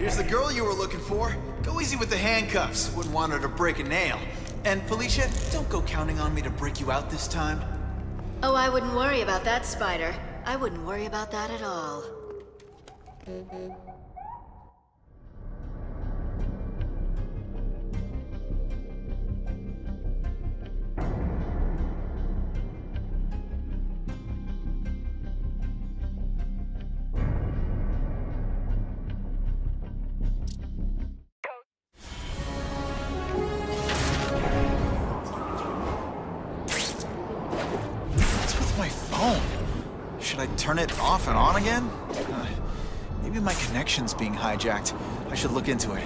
Here's the girl you were looking for. Go easy with the handcuffs. Wouldn't want her to break a nail. And Felicia, don't go counting on me to break you out this time. Oh, I wouldn't worry about that, Spider. I wouldn't worry about that at all. Hijacked. I should look into it.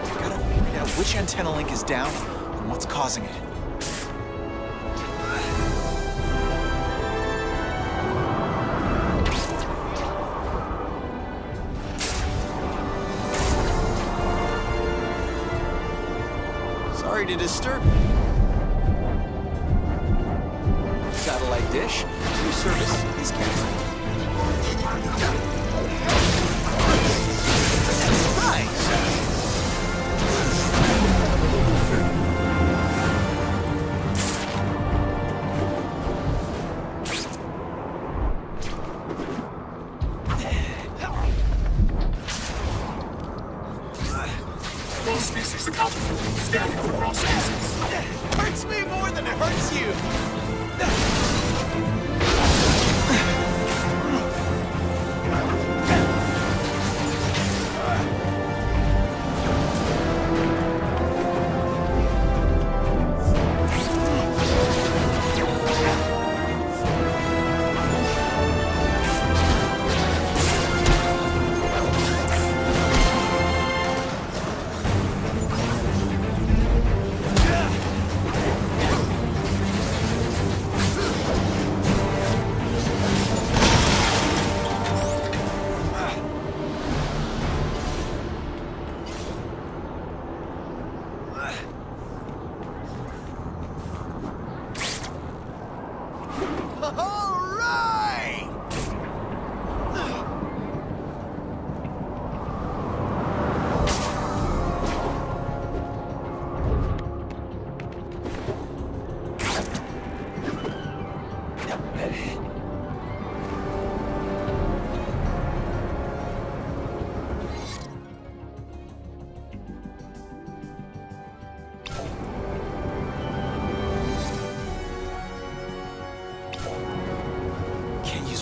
I Gotta figure out which antenna link is down and what's causing it. Sorry to disturb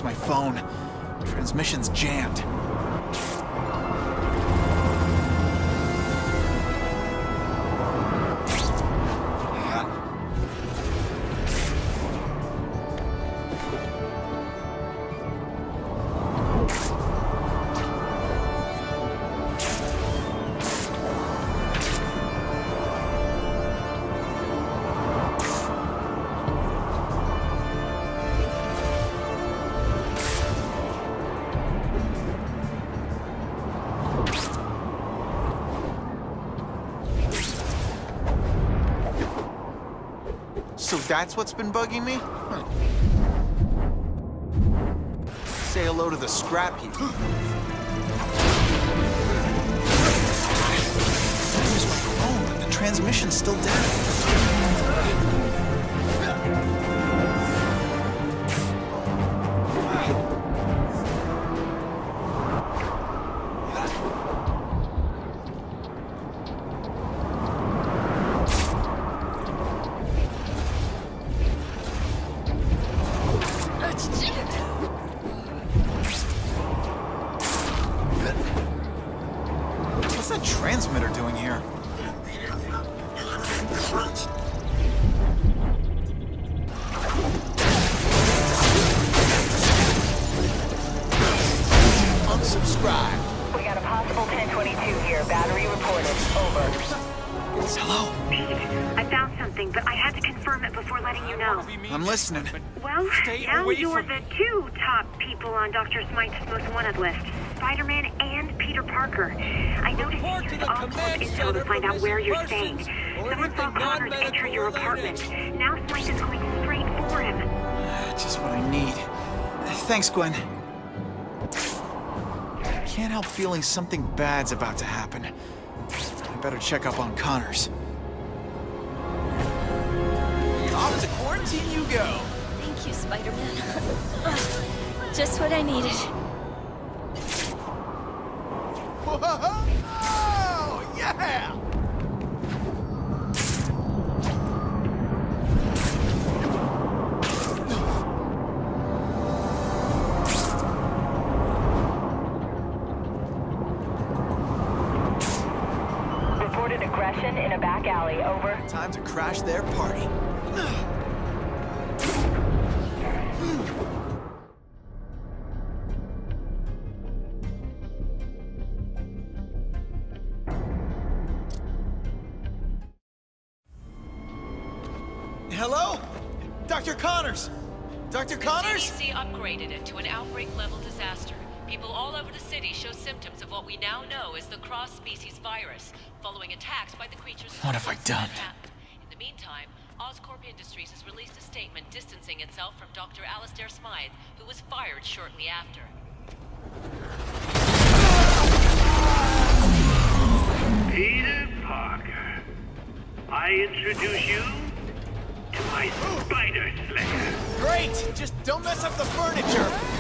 my phone. Transmission's jammed. That's what's been bugging me? Huh. Say hello to the scrap heap. Use my phone, the transmission's still down. Apartment. Now Smythe is going straight for him. Just what I need. Thanks, Gwen. I can't help feeling something bad's about to happen. I better check up on Connors. Hello? Dr. Connors! Dr. Connors? CDC upgraded it to an outbreak-level disaster. People all over the city show symptoms of what we now know is the cross-species virus, following attacks by the creatures... What have I done? In the meantime, Oscorp Industries has released a statement distancing itself from Dr. Alistair Smythe, who was fired shortly after. Peter Parker. I introduce you my Spider Slayer. Great! Just don't mess up the furniture!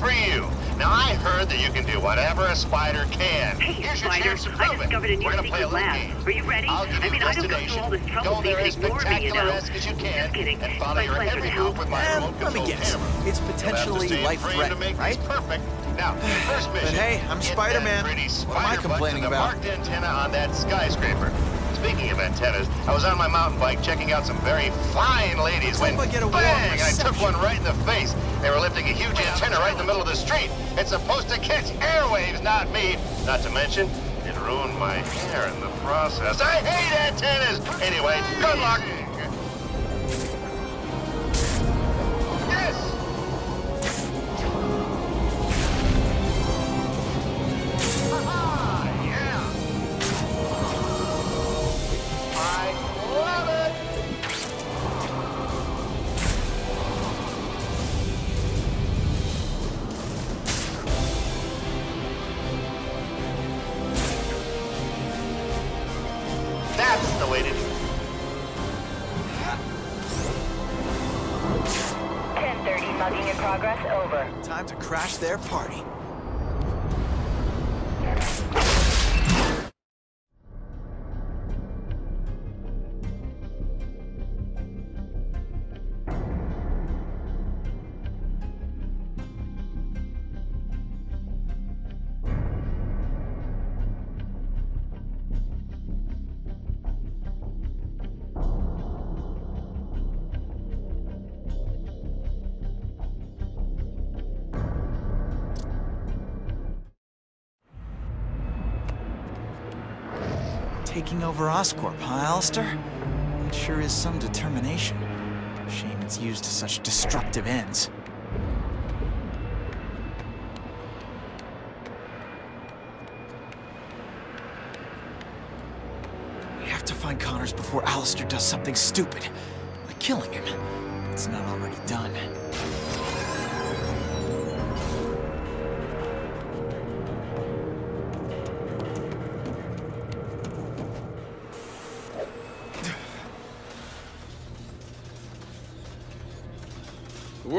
For you. Now, I heard that you can do whatever a spider can. Hey, Here's your Spider, chance to I prove it. discovered a new We're gonna play a little lab. game. Are you ready? I'll give I you mean, a I don't go through all this trouble Go there so you as can ignore me, you know. spectacular-esque as you can, Just kidding. and follow My your every move with my Eh, remote let me guess. camera. It's You'll have to potentially stay life framed to threatening, make right? perfect. Now, first mission. hey, I'm Spider-Man. that What am I complaining to the about? marked antenna on that skyscraper. Speaking of antennas, I was on my mountain bike checking out some very fine ladies when like I get a bang, I took one right in the face. They were lifting a huge antenna right in the middle of the street. It's supposed to catch airwaves, not me. Not to mention, it ruined my hair in the process. I hate antennas. Anyway, good luck. Taking over Oscorp, huh, Alistair? That sure is some determination. Shame it's used to such destructive ends. We have to find Connors before Alistair does something stupid. Like killing him. It's not already done.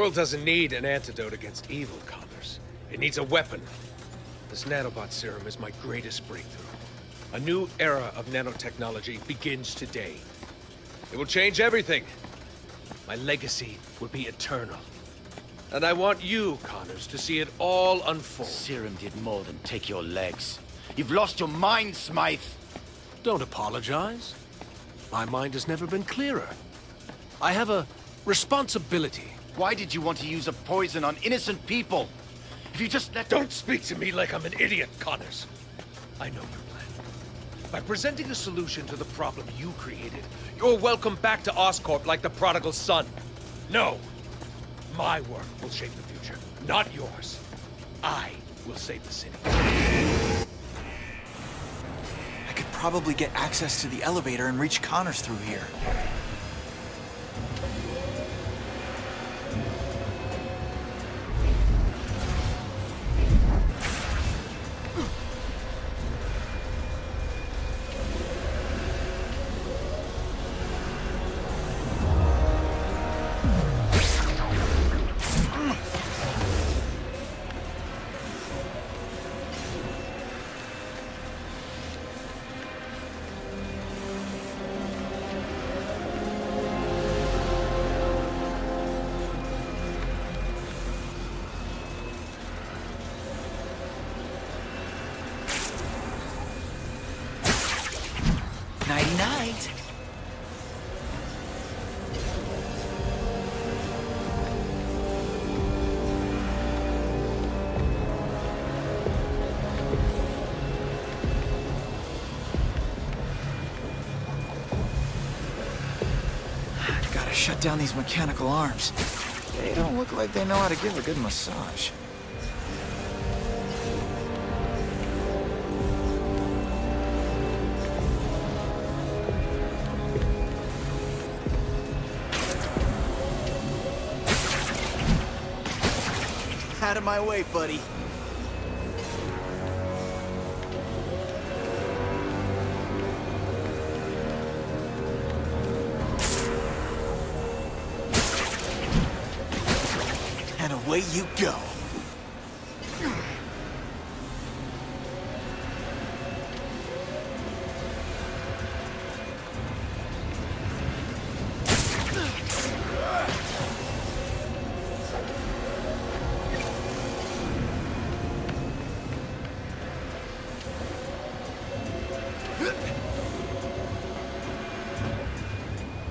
World doesn't need an antidote against evil, Connors. It needs a weapon. This nanobot serum is my greatest breakthrough. A new era of nanotechnology begins today. It will change everything. My legacy will be eternal. And I want you, Connors, to see it all unfold. Serum did more than take your legs. You've lost your mind, Smythe. Don't apologize. My mind has never been clearer. I have a responsibility. Why did you want to use a poison on innocent people? If you just let... Don't speak to me like I'm an idiot, Connors. I know your plan. By presenting a solution to the problem you created, you're welcome back to Oscorp like the prodigal son. No. My work will shape the future, not yours. I will save the city. I could probably get access to the elevator and reach Connors through here. These mechanical arms. They don't look like they know how to give a good massage. Out of my way, buddy. Away you go.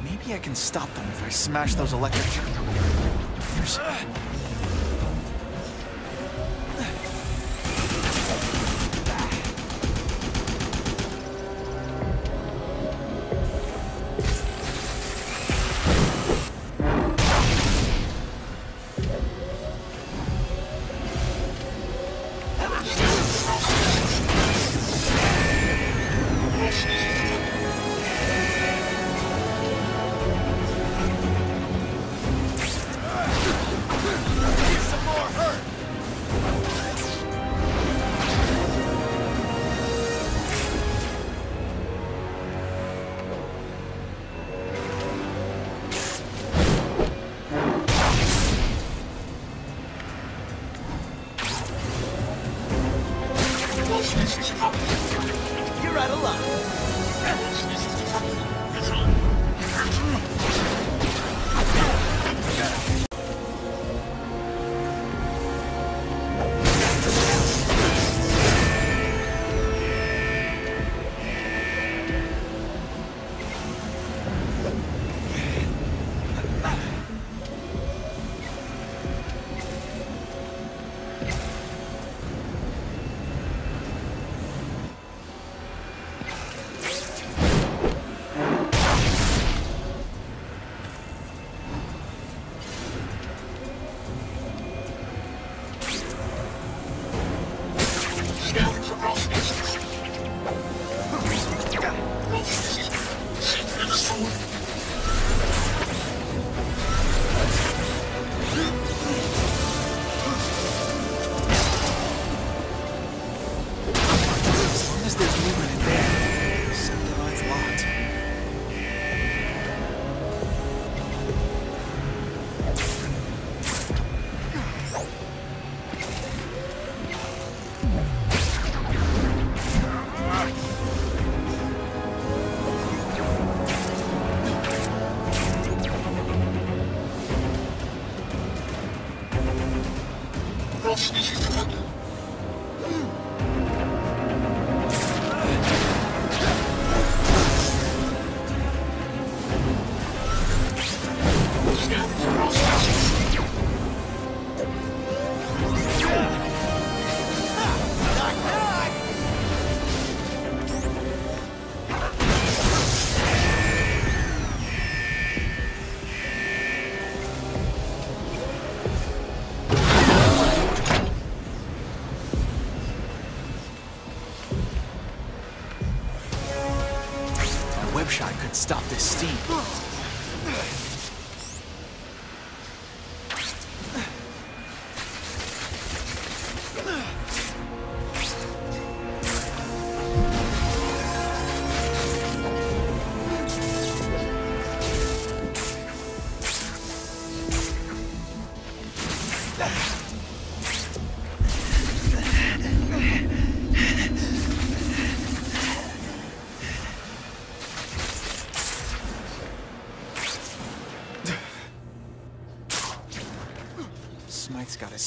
Maybe I can stop them if I smash those electric... Here's...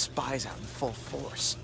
spies out in full force.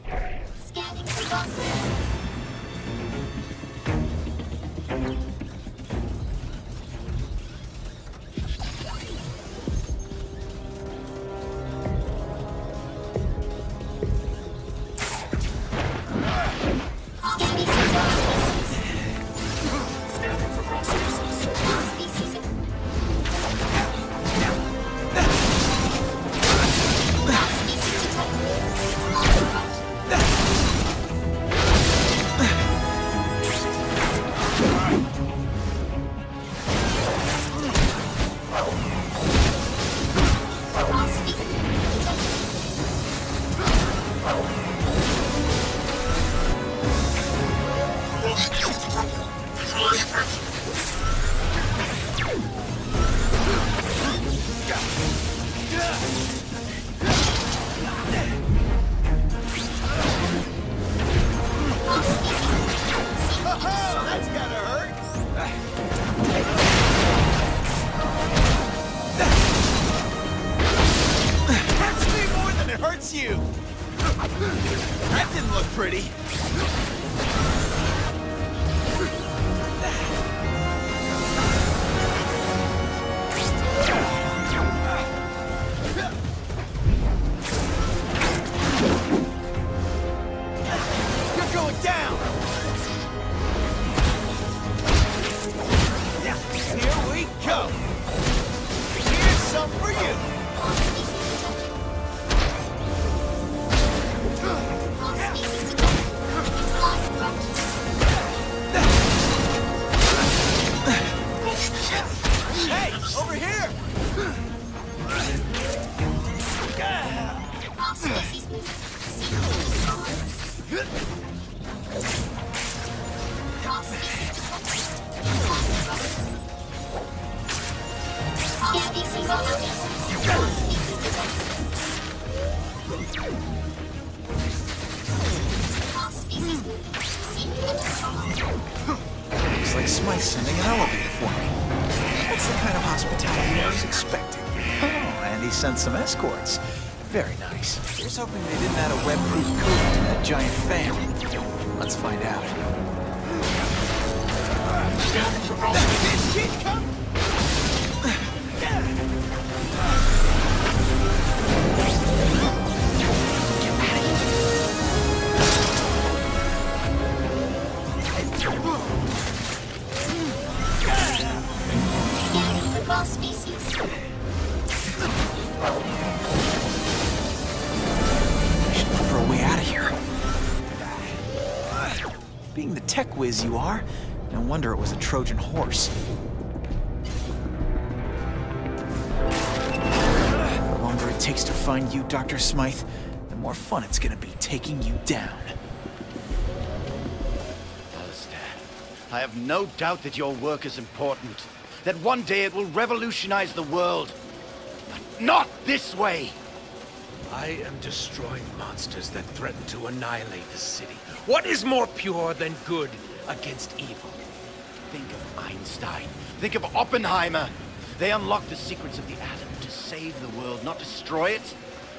Whiz you are, no wonder it was a Trojan horse. The longer it takes to find you, Dr. Smythe, the more fun it's gonna be taking you down. Alistair, I have no doubt that your work is important. That one day it will revolutionize the world. But not this way! I am destroying monsters that threaten to annihilate the city. What is more pure than good against evil? Think of Einstein. Think of Oppenheimer. They unlocked the secrets of the atom to save the world, not destroy it.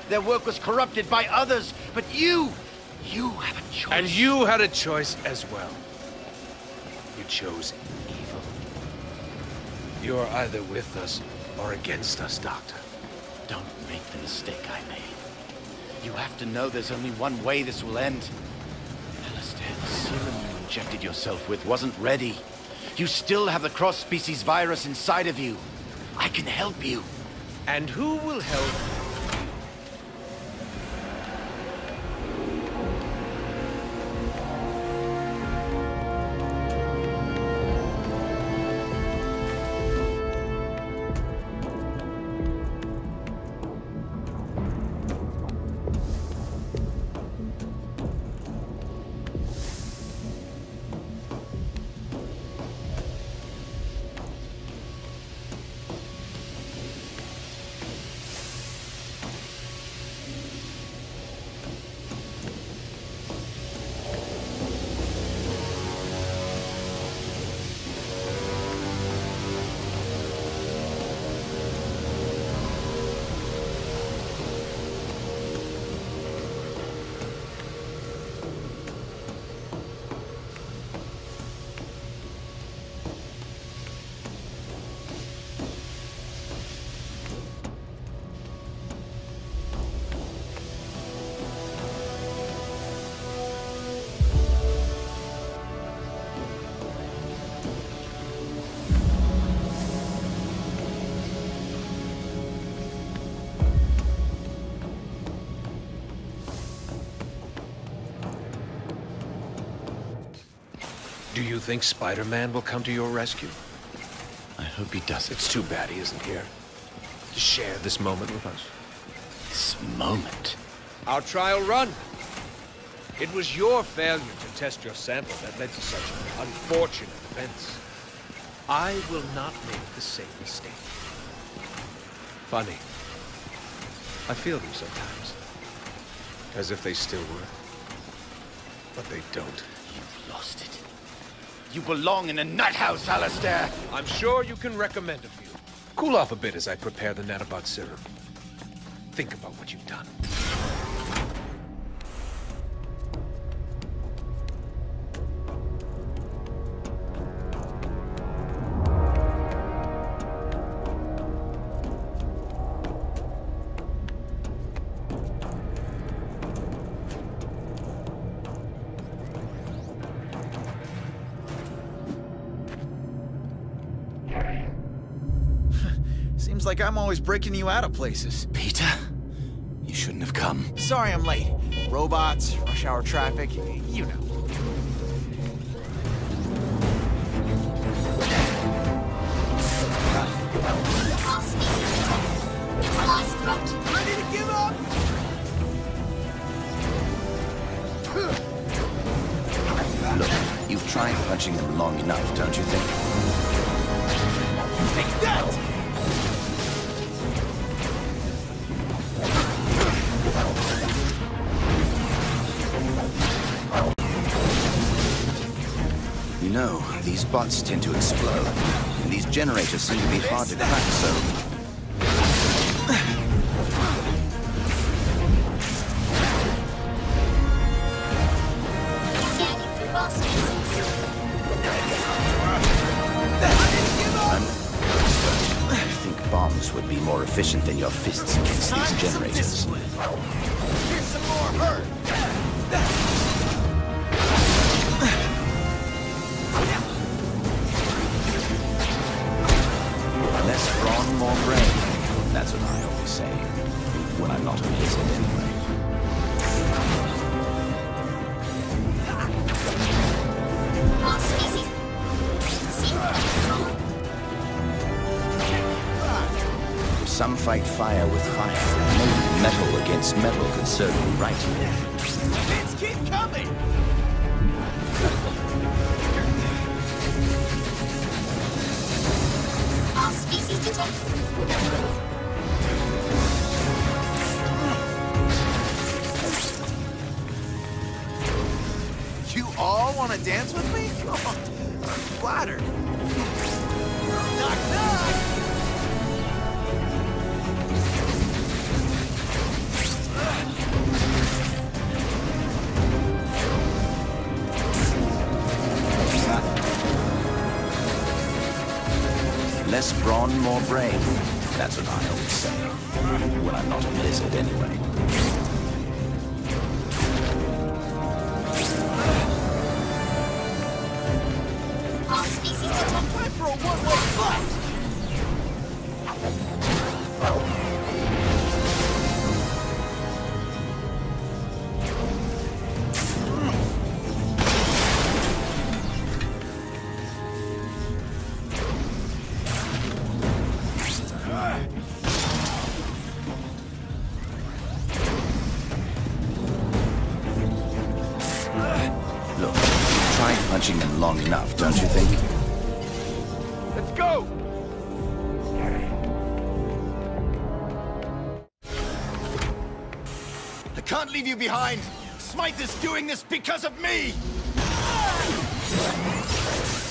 Their work was corrupted by others, but you, you have a choice. And you had a choice as well. You chose evil. You are either with us or against us, Doctor. Don't make the mistake I made. You have to know there's only one way this will end. Alistair, the serum you injected yourself with wasn't ready. You still have the cross-species virus inside of you. I can help you. And who will help you think Spider-Man will come to your rescue? I hope he does. It's too bad he isn't here. To share this moment with us. This moment? Our trial run. It was your failure to test your sample that led to such unfortunate events. I will not make the same mistake. Funny. I feel them sometimes. As if they still were. But they don't. You've lost it. You belong in a nut house, Alistair! I'm sure you can recommend a few. Cool off a bit as I prepare the nanobot serum. Think about what you've done. Like I'm always breaking you out of places. Peter, you shouldn't have come. Sorry I'm late. Robots, rush hour traffic, you know. Bots tend to explode, and these generators seem to be hard to crack, so... I think bombs would be more efficient than your fists against these generators. Here's more brain. That's what I always say. When I'm not a lizard, anyway. Some fight fire with fire. Metal against metal could serve you right. Let's keep coming! You all want to dance with me? Oh, I'm flattered. Knock, knock! Brawn, more brain. That's what I always say. When I'm not a lizard, anyway. Leave you behind! Smythe is doing this because of me!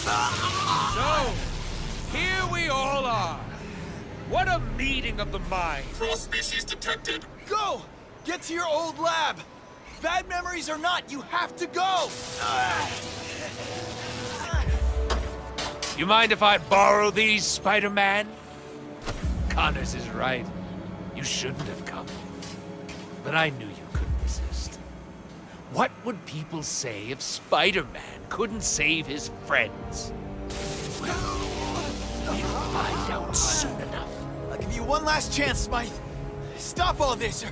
So, here we all are. What a meeting of the mind. Cross species detected. Go! Get to your old lab! Bad memories or not, you have to go! You mind if I borrow these, Spider-Man? Connors is right. You shouldn't have come. But I What would people say if Spider-Man couldn't save his friends? Well, you'll find out soon enough. I'll give you one last chance, Smythe. Stop all this, or...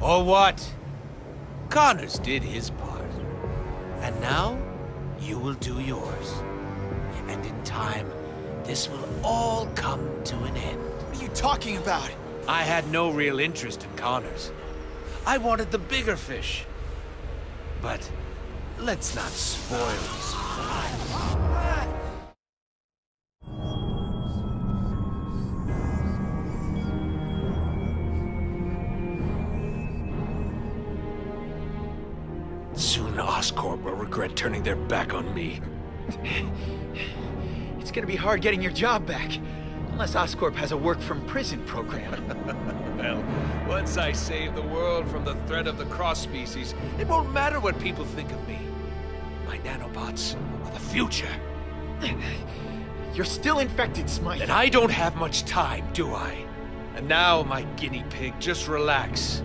Or what? Connors did his part. And now, you will do yours. And in time, this will all come to an end. What are you talking about? I had no real interest in Connors. I wanted the bigger fish. But let's not spoil the surprise. Soon Oscorp will regret turning their back on me. It's gonna be hard getting your job back. Unless Oscorp has a work from prison program. Well, once I save the world from the threat of the cross species, it won't matter what people think of me. My nanobots are the future. You're still infected, Smythe. And I don't have much time, do I? And now, my guinea pig, just relax.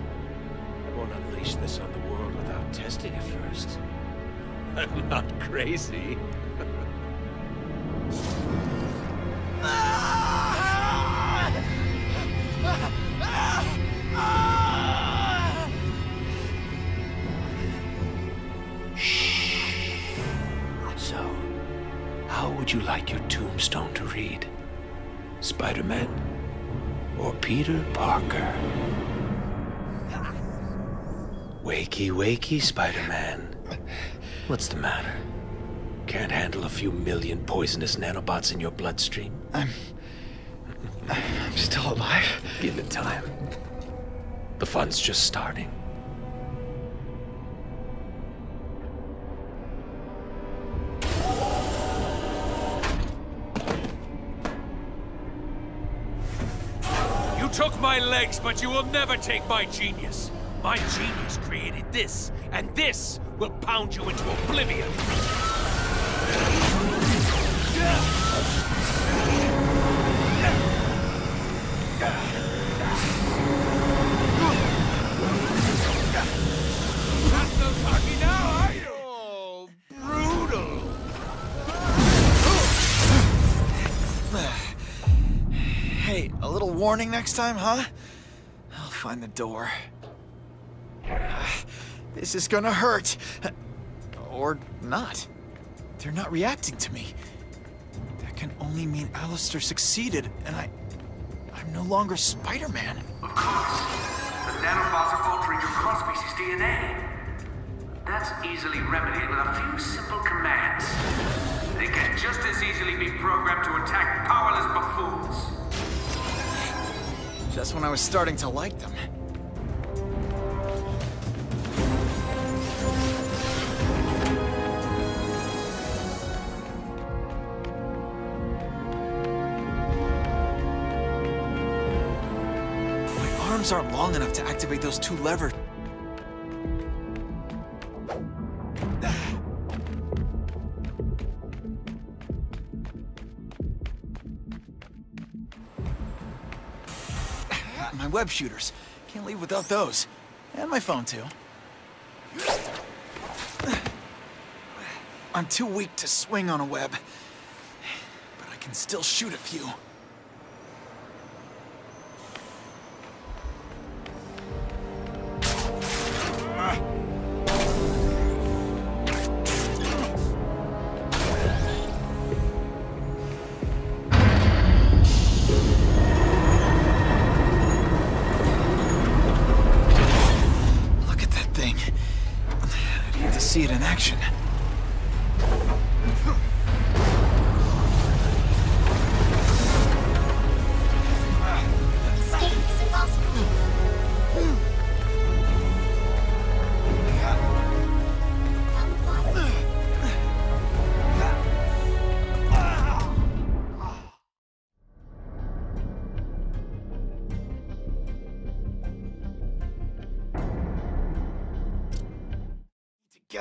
I won't unleash this on the world without testing it first. I'm not crazy. tombstone to read? Spider-Man or Peter Parker? Wakey, wakey, Spider-Man. What's the matter? Can't handle a few million poisonous nanobots in your bloodstream? I'm... I'm still alive. Give it time. The fun's just starting. My legs, but you will never take my genius. My genius created this, and this will pound you into oblivion. Warning next time, huh? I'll find the door. This is gonna hurt. Or not. They're not reacting to me. That can only mean Alistair succeeded, and I... I'm no longer Spider-Man. Of course. The nanobots are altering your cross-species DNA. That's easily remedied with a few simple commands. They can just as easily be programmed to attack powerless buffoons. Just when I was starting to like them. My arms aren't long enough to activate those two levers. Web shooters. Can't leave without those. And my phone, too. I'm too weak to swing on a web. But I can still shoot a few.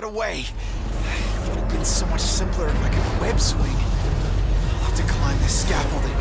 Get away. It would have been so much simpler if I could web swing. I'll have to climb this scaffolding.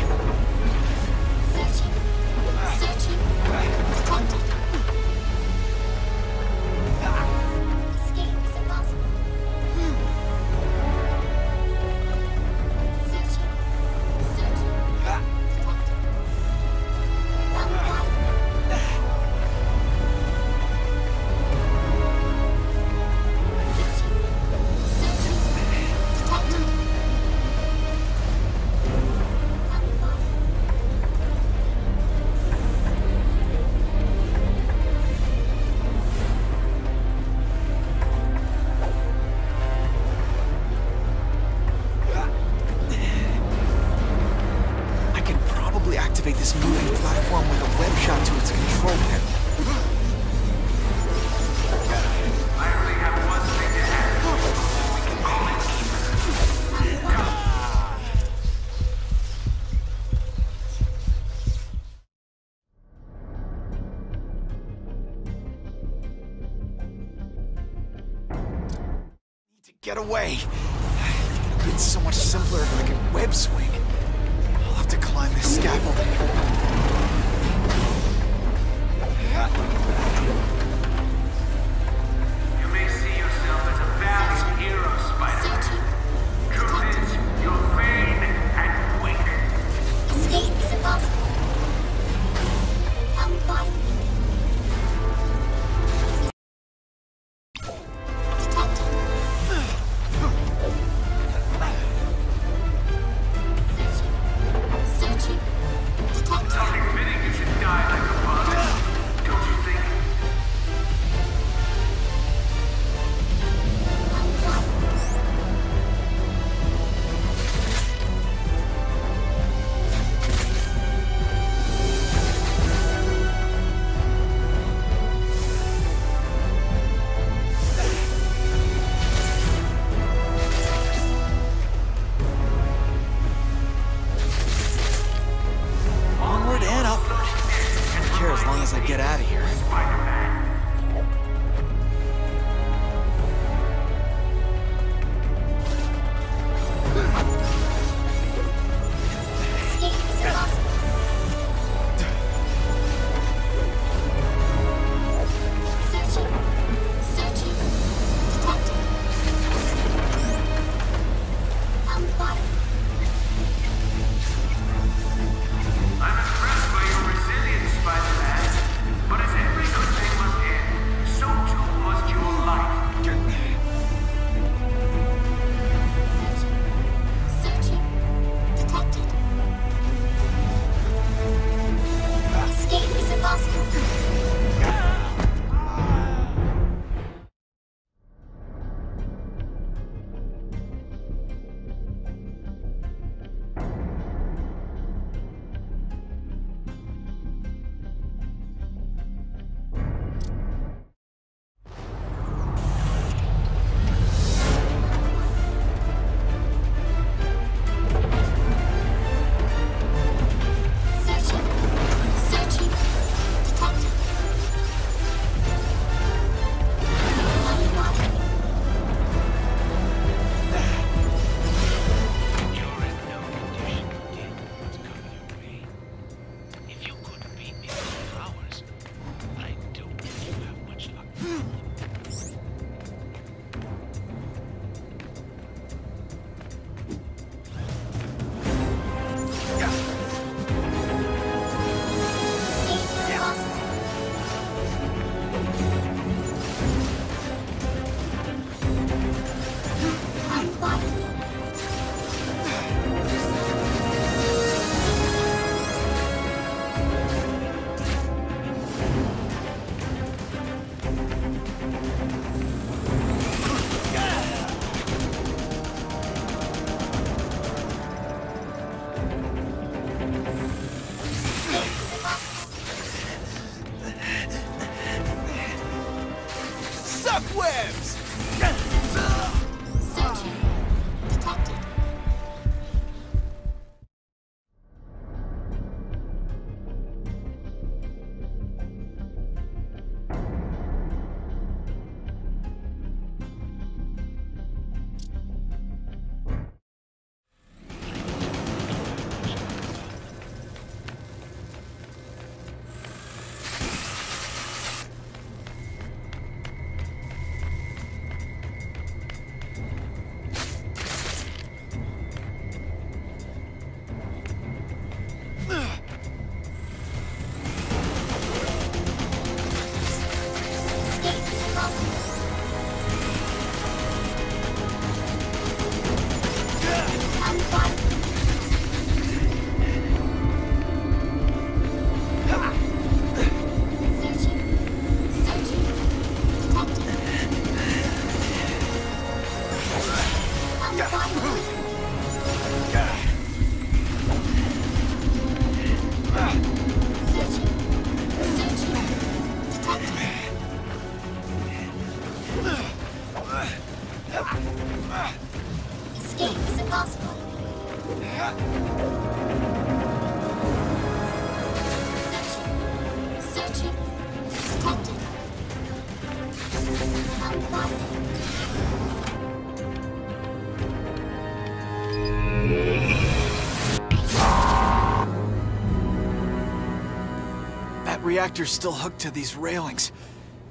Reactor's still hooked to these railings.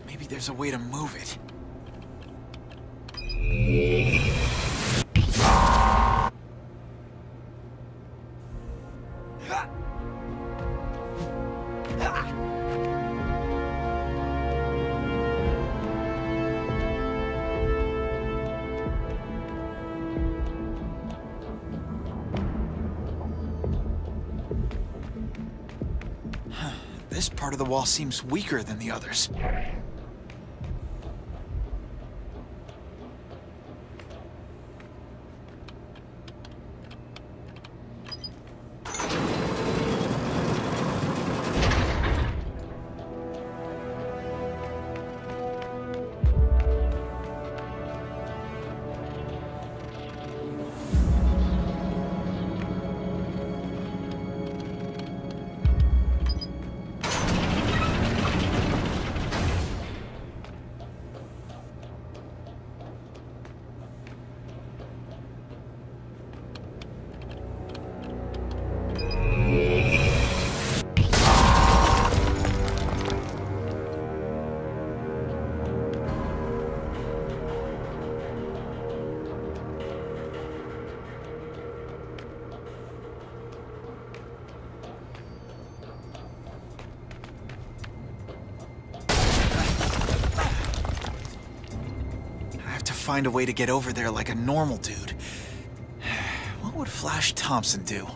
Maybe there's a way to move it. Part of the wall seems weaker than the others. Find a way to get over there like a normal dude. What would Flash Thompson do?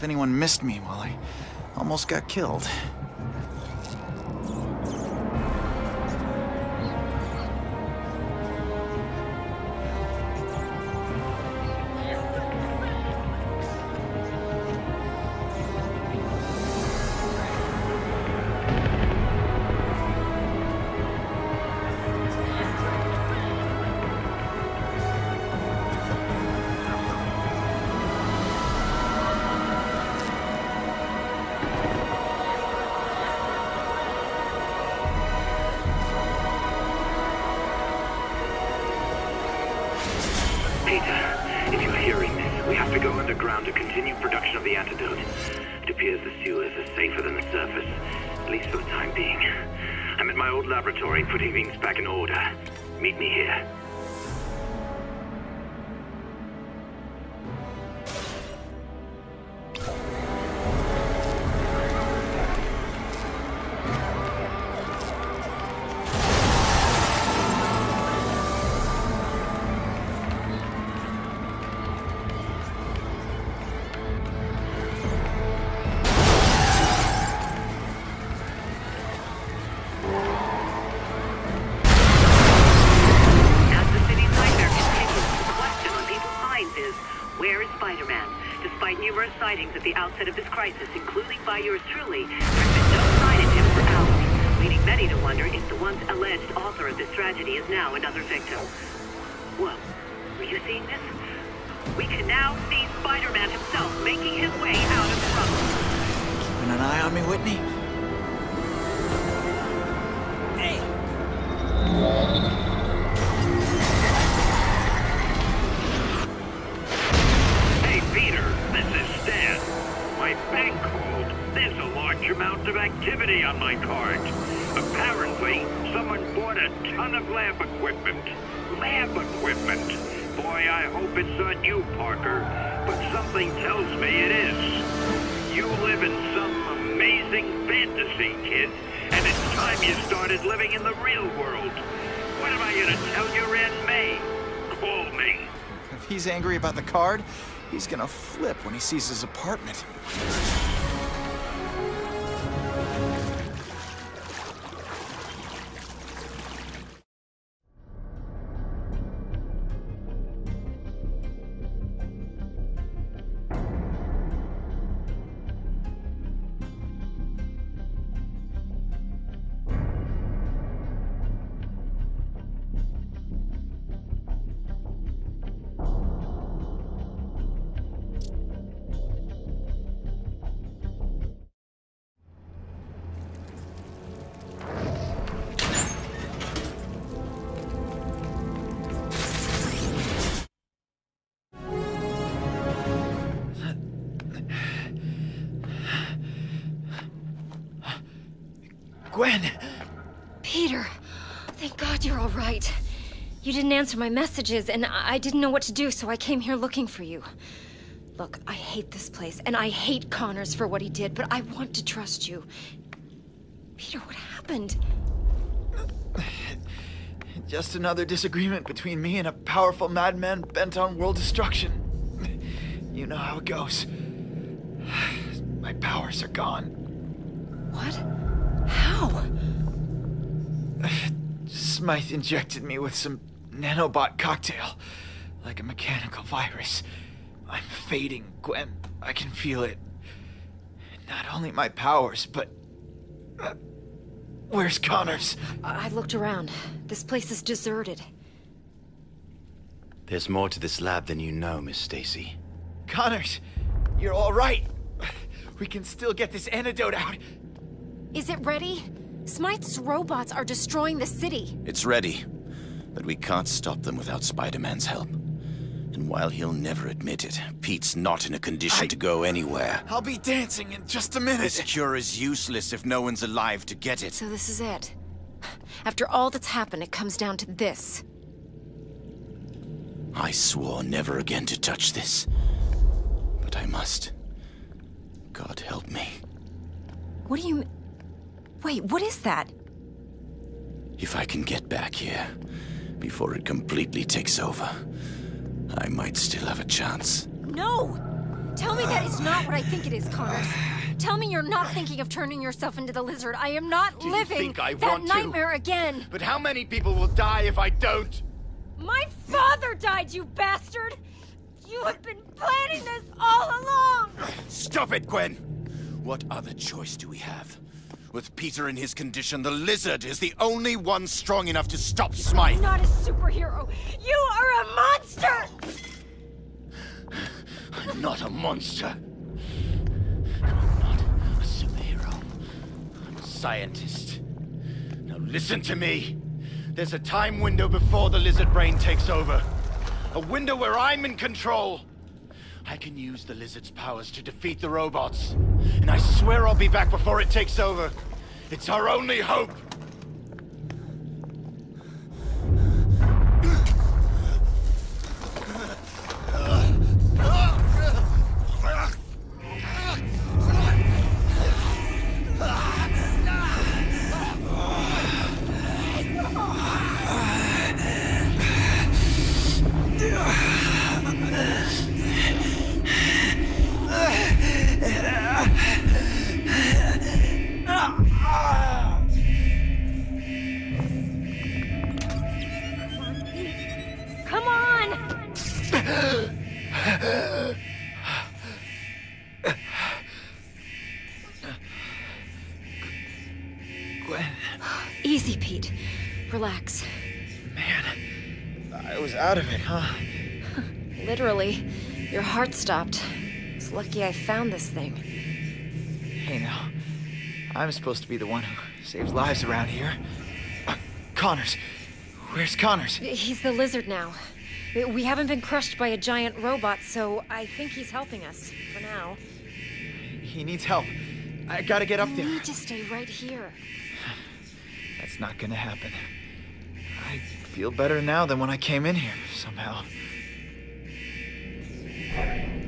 If anyone missed me while I almost got killed. Live some amazing fantasy, kid. And it's time you started living in the real world. What am I gonna tell your Aunt May? Call me. If he's angry about the card, he's gonna flip when he sees his apartment. Answer my messages, and I I didn't know what to do, so I came here looking for you. Look, I hate this place, and I hate Connors for what he did, but I want to trust you. Peter, what happened? Just another disagreement between me and a powerful madman bent on world destruction. You know how it goes. My powers are gone. What? How? Smythe injected me with some nanobot cocktail. Like a mechanical virus. I'm fading, Gwen. I can feel it. Not only my powers, but. Uh, where's Connors? I I looked around. This place is deserted. There's more to this lab than you know, Miss Stacy. Connors, you're all right. We can still get this antidote out. Is it ready? Smythe's robots are destroying the city. It's ready, but we can't stop them without Spider-Man's help. And while he'll never admit it, Pete's not in a condition to go anywhere. I'll be dancing in just a minute. This cure is useless if no one's alive to get it. So this is it. After all that's happened, it comes down to this. I swore never again to touch this. But I must. God help me. What do you... m- Wait, what is that? If I can get back here before it completely takes over, I might still have a chance. No! Tell me that is not what I think it is, Connors. Tell me you're not thinking of turning yourself into the lizard. I am not Do you living think I that want to? nightmare again. But how many people will die if I don't? My father died, you bastard! You have been planning this all along! Stop it, Gwen! What other choice do we have? With Peter in his condition, the lizard is the only one strong enough to stop Smythe. I'm not a superhero. You are a monster! I'm not a monster. I'm not a superhero. I'm a scientist. Now listen to me. There's a time window before the lizard brain takes over. A window where I'm in control. I can use the lizard's powers to defeat the robots. And I swear I'll be back before it takes over. It's our only hope. Stopped. It's lucky I found this thing. Hey now, I'm supposed to be the one who saves lives around here. Uh, Connors, where's Connors? He's the lizard now. We haven't been crushed by a giant robot, so I think he's helping us, for now. He needs help. I gotta get up You there. need to stay right here. That's not gonna happen. I feel better now than when I came in here, somehow. Without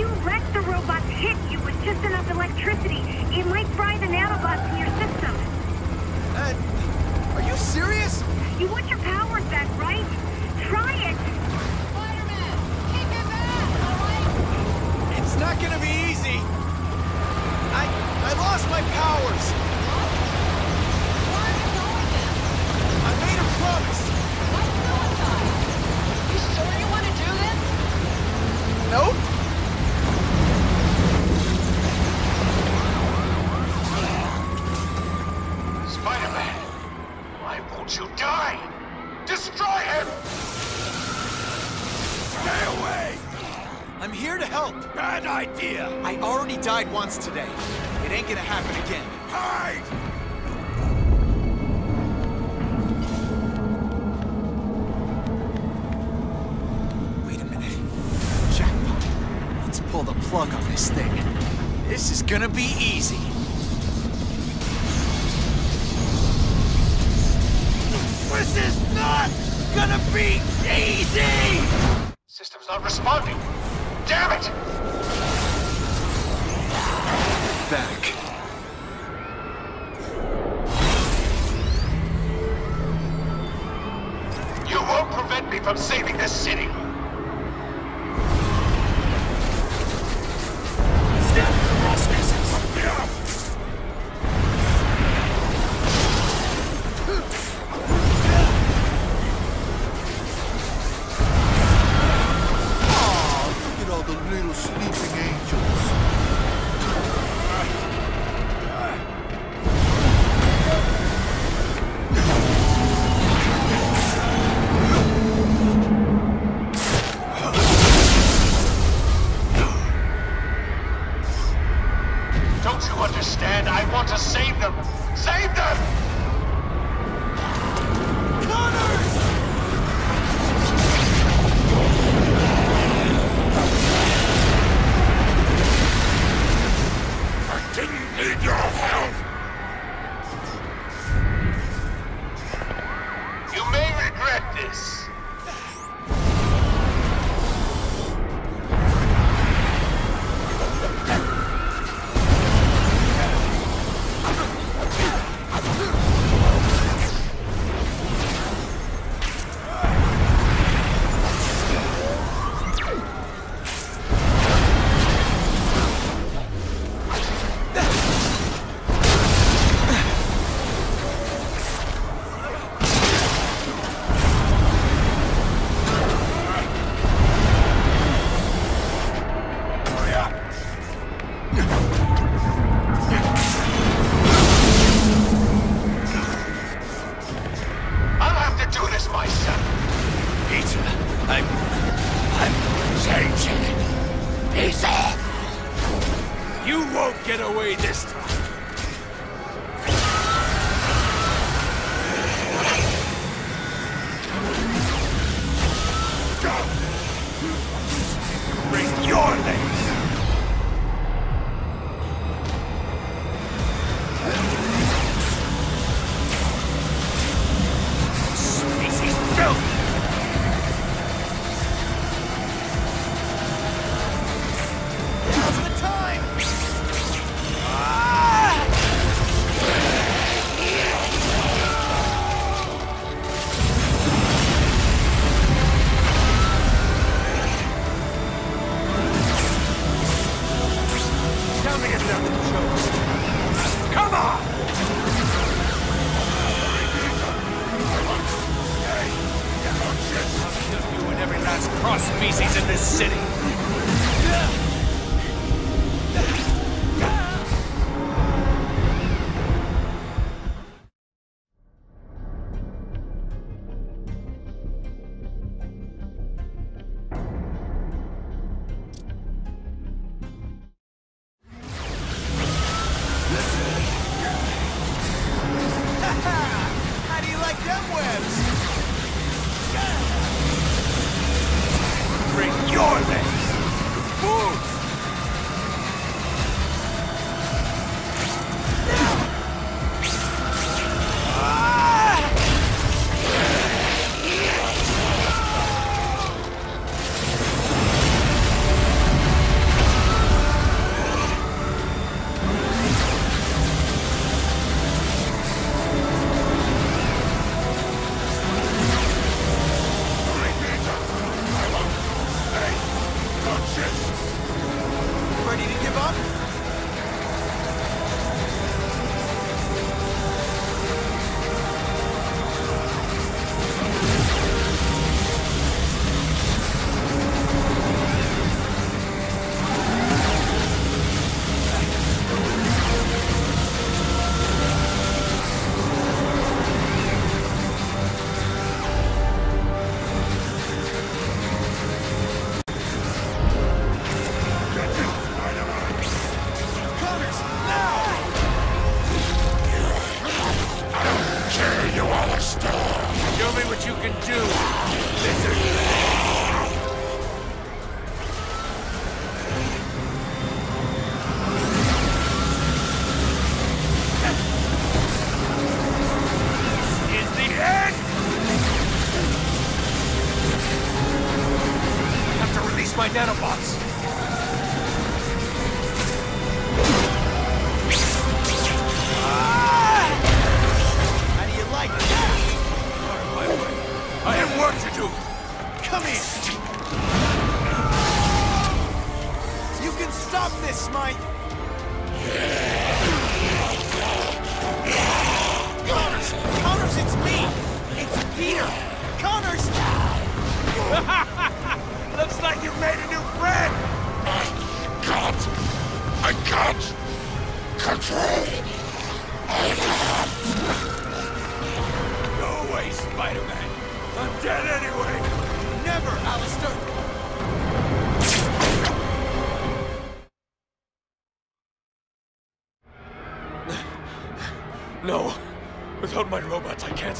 you let the robots hit you with just enough electricity, it might fry the nanobots in your today.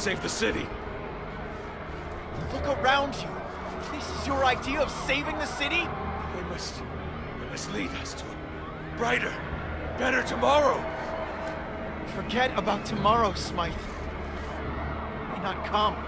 Save the city. Look around you. This is your idea of saving the city? They must... They must lead us to a brighter, better tomorrow. Forget about tomorrow, Smythe. May not come.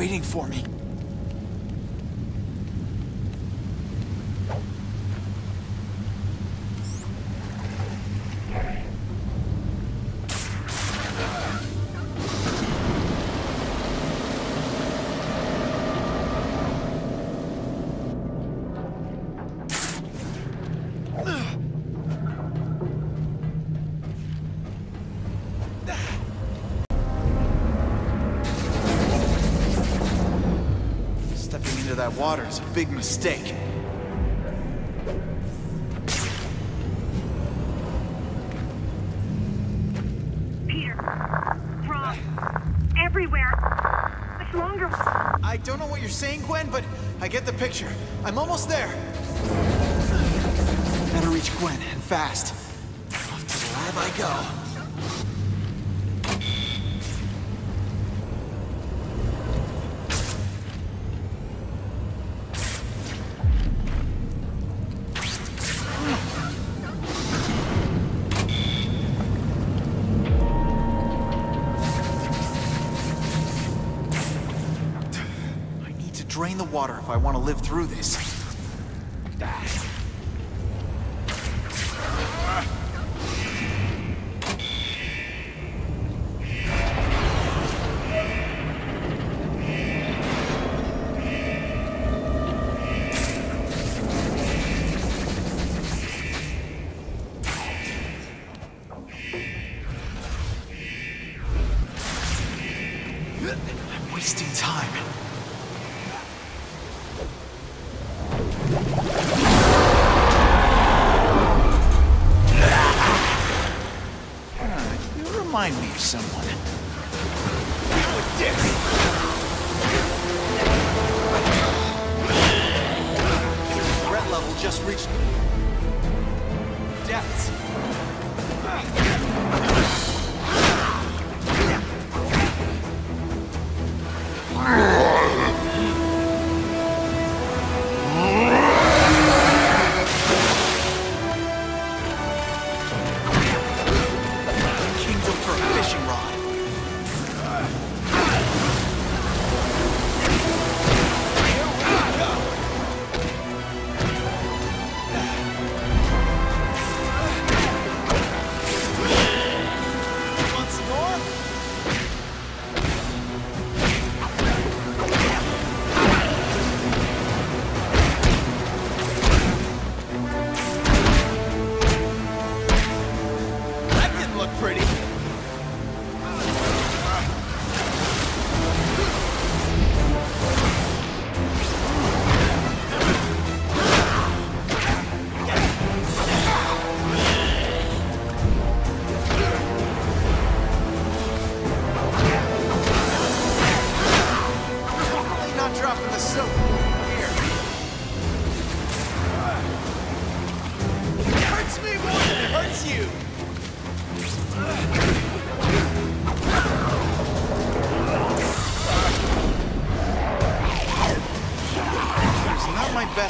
Waiting for me. that water is a big mistake. Peter, wrong. Everywhere. Much longer. I don't know what you're saying, Gwen, but I get the picture. I'm almost there. Better reach Gwen, and fast. Off to the lab I go.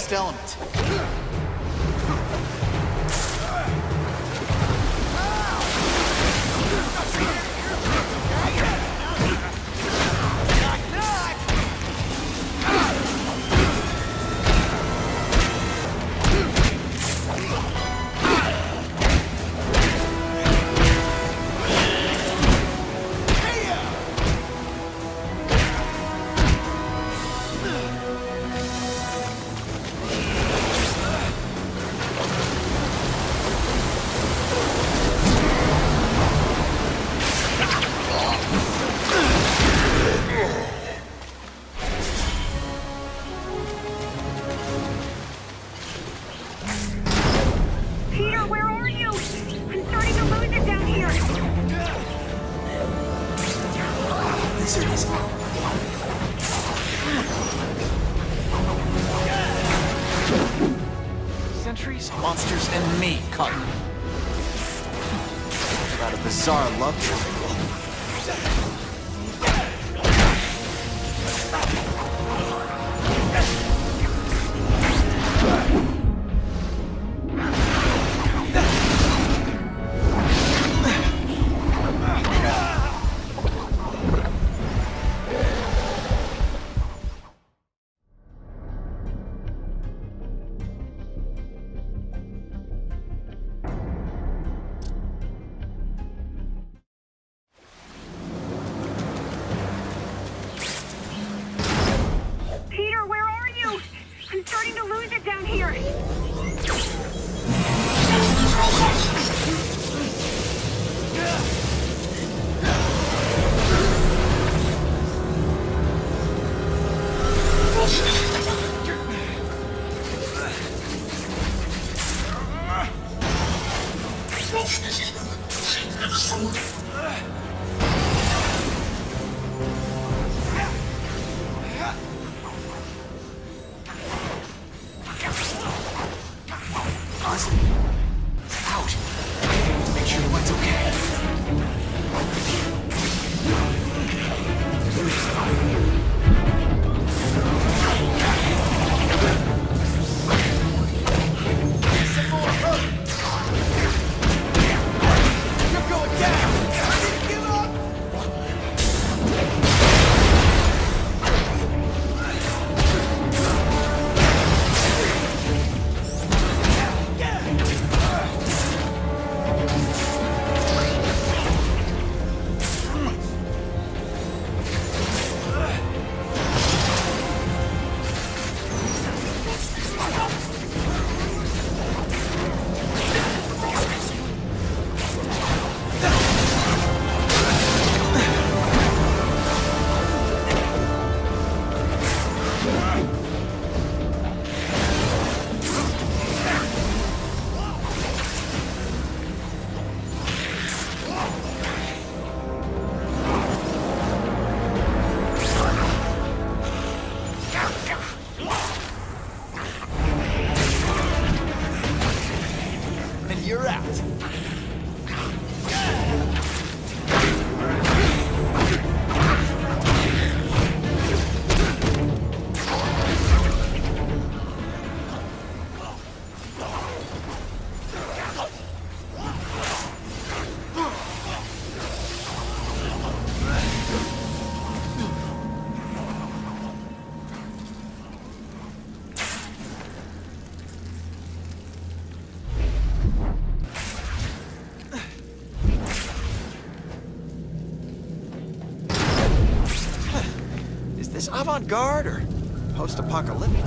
last element. Avant-garde or post-apocalyptic?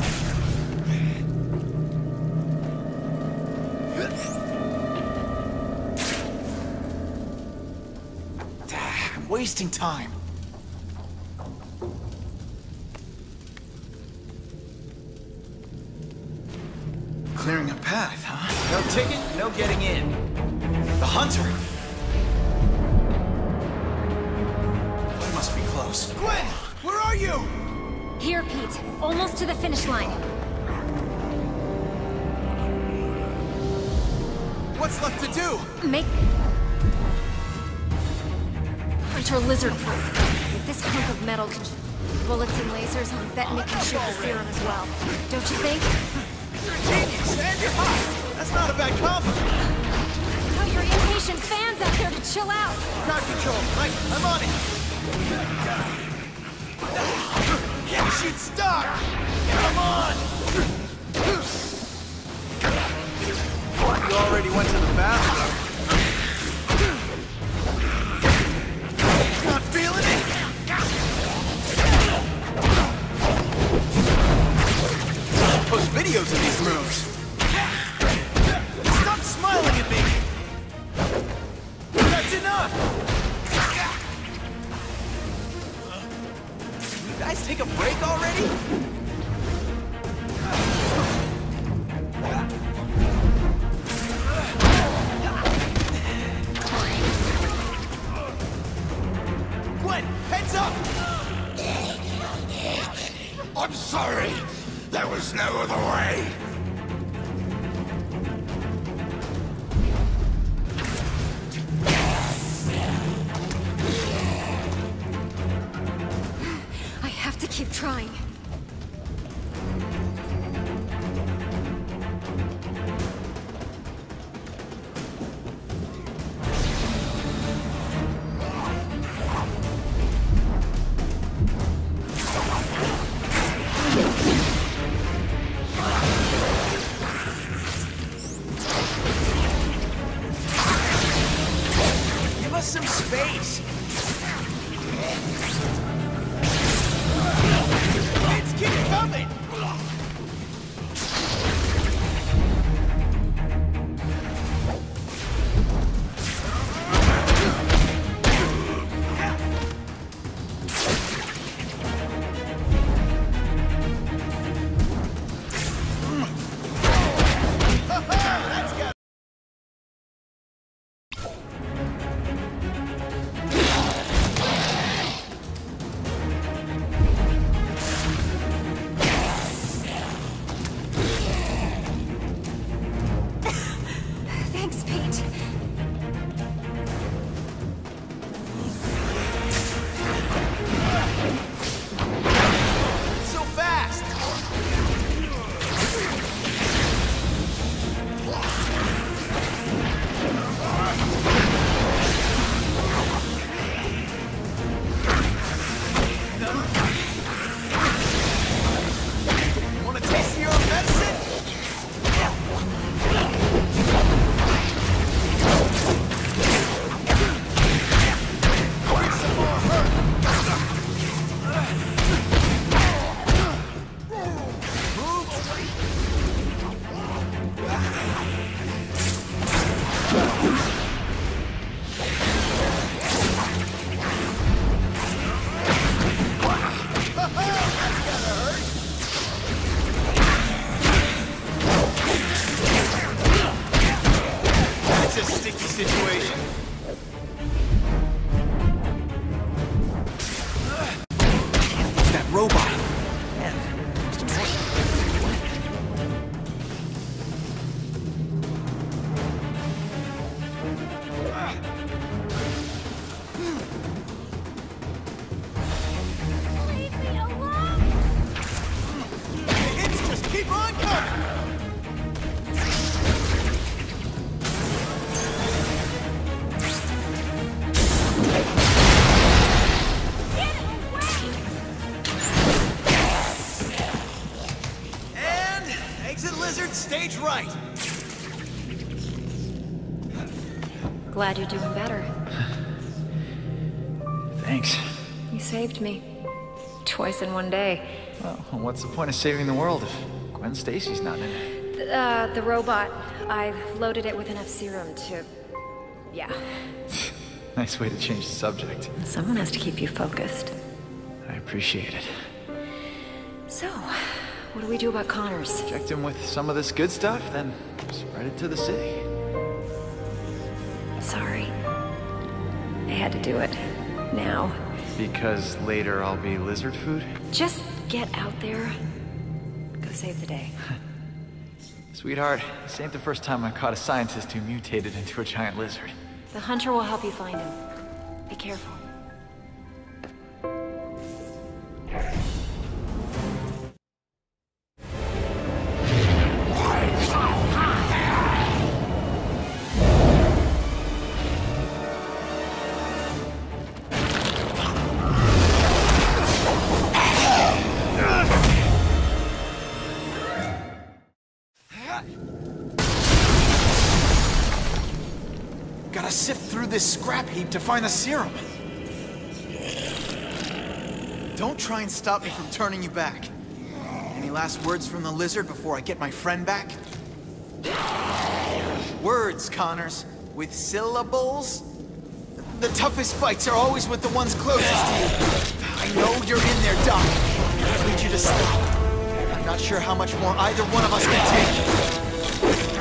I'm wasting time. Glad you're doing better. Thanks. You saved me. Twice in one day. Well, what's the point of saving the world if Gwen Stacy's not in it? Uh, the robot. I loaded it with enough serum to. Yeah. Nice way to change the subject. Someone has to keep you focused. I appreciate it. So, what do we do about Connors? Inject him with some of this good stuff, then spread it to the city. Sorry. I had to do it. Now. Because later I'll be lizard food? Just get out there. Go save the day. Sweetheart, this ain't the first time I caught a scientist who mutated into a giant lizard. The hunter will help you find him. Be careful. This scrap heap to find the serum. Don't try and stop me from turning you back. Any last words from the lizard before I get my friend back? Words, Connors. With syllables? The toughest fights are always with the ones closest to you. I know you're in there, Doc. I need you to stop. I'm not sure how much more either one of us can take.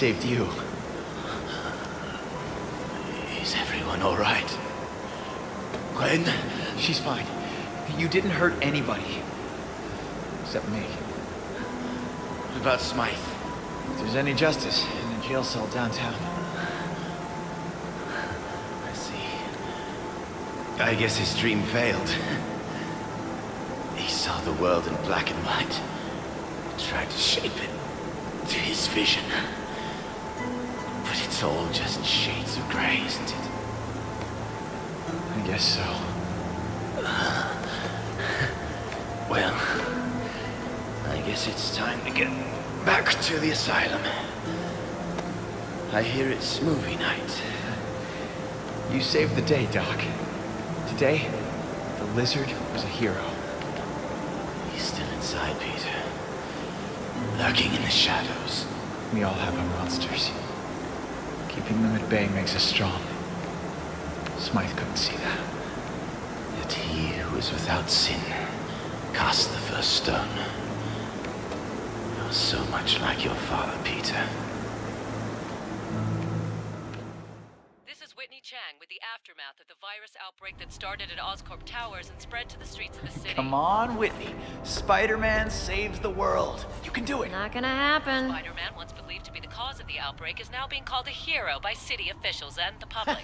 Saved you. Is everyone all right? Gwen? She's fine. You didn't hurt anybody. Except me. What about Smythe? If there's any justice in a jail cell downtown. I see. I guess his dream failed. He saw the world in black and white. Tried to shape it to his vision. It's all just shades of gray, isn't it? I guess so. Well, I guess it's time to get back to the asylum. I hear it's movie night. You saved the day, Doc. Today, the lizard was a hero. He's still inside, Peter. Lurking in the shadows. We all have our monsters. Keeping them at bay makes us strong. Smythe couldn't see that. Yet he who is without sin cast the first stone. You're so much like your father, Peter. This is Whitney Chang with the aftermath of the virus outbreak that started at Oscorp Towers and spread to the streets of the city. Come on, Whitney. Spider-Man saves the world. You can do it. Not gonna happen. Spider-Man, once believed to be the cause of the outbreak, is now being called a hero by city officials and the public.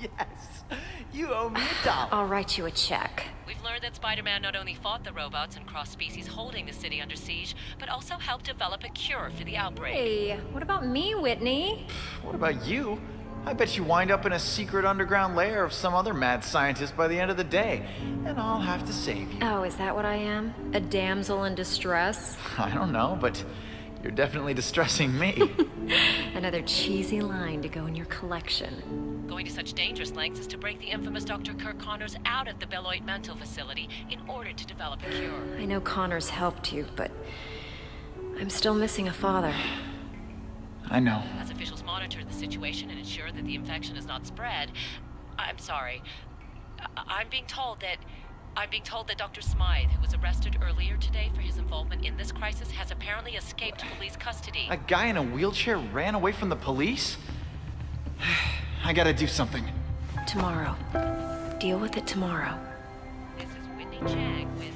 yes. You owe me a dollar. I'll write you a check. We've learned that Spider-Man not only fought the robots and cross-species holding the city under siege, but also helped develop a cure for the outbreak. Hey, what about me, Whitney? What about you? I bet you wind up in a secret underground lair of some other mad scientist by the end of the day, and I'll have to save you. Oh, is that what I am? A damsel in distress? I don't know, but you're definitely distressing me. Another cheesy line to go in your collection. Going to such dangerous lengths as to break the infamous Dr. Curt Connors out of the Beloit mental facility in order to develop a cure. I know Connors helped you, but I'm still missing a father. I know. As officials monitor the situation and ensure that the infection is not spread, I'm sorry. I- I'm being told that I'm being told that Dr. Smythe, who was arrested earlier today for his involvement in this crisis, has apparently escaped police custody. A guy in a wheelchair ran away from the police? I gotta do something. Tomorrow. Deal with it tomorrow. This is Whitney Chang with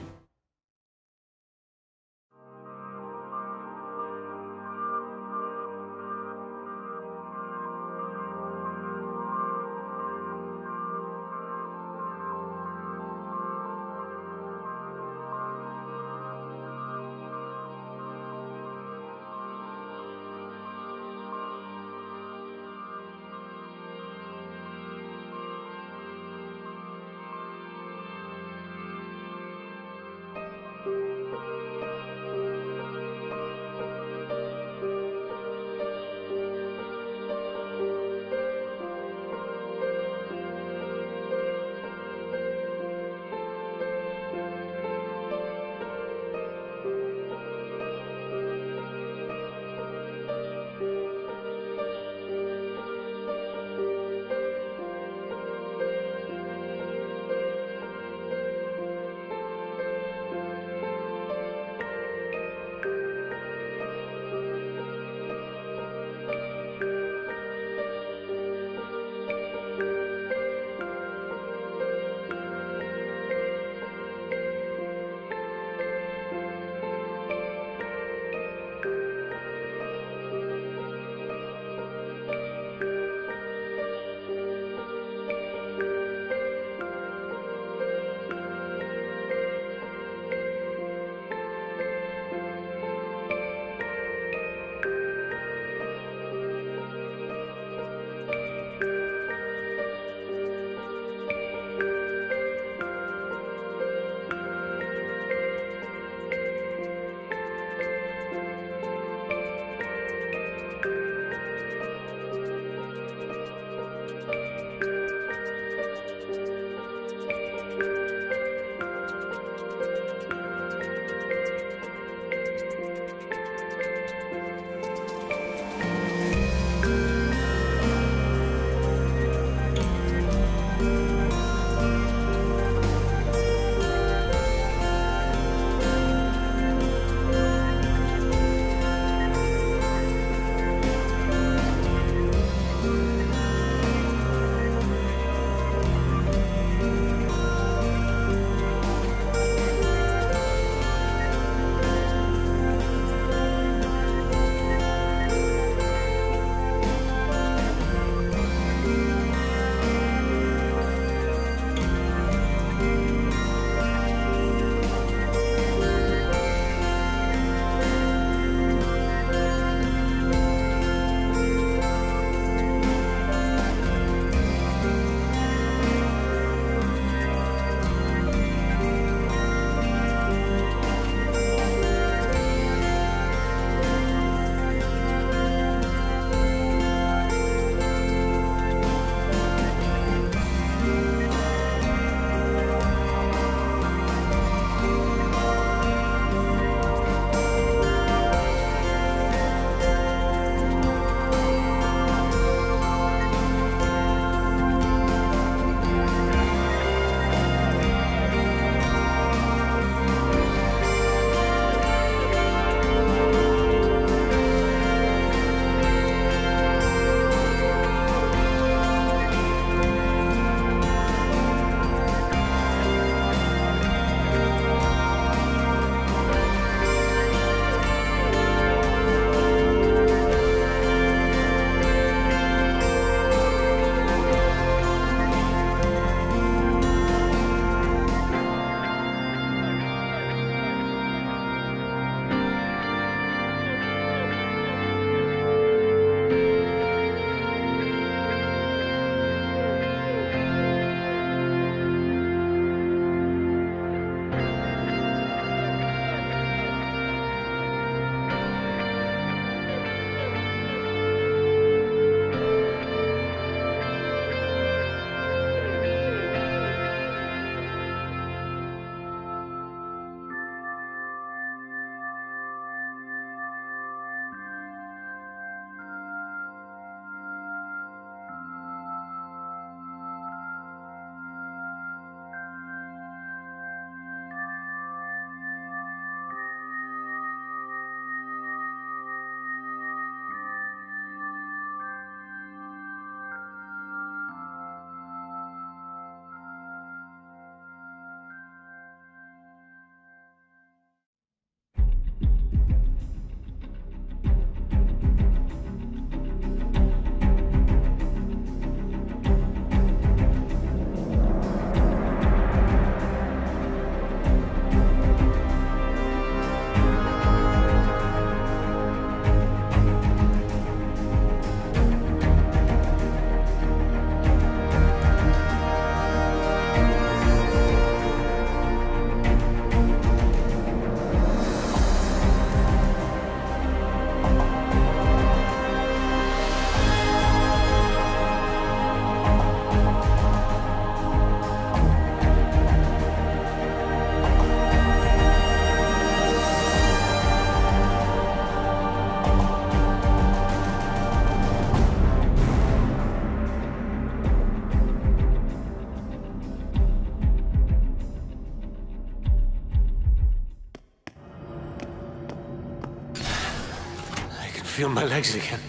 feel my legs again.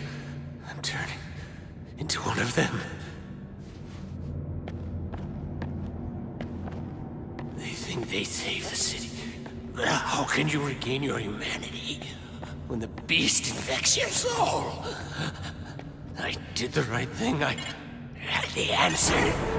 I'm turning into one of them. They think they saved the city. But how can you regain your humanity when the beast infects your soul? I did the right thing. I had the answer.